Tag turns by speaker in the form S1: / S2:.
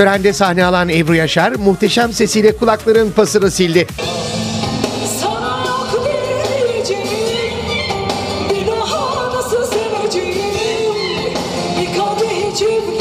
S1: Törende sahne alan Ebru Yaşar muhteşem sesiyle kulakların pasını sildi. Bir daha nasıl Bir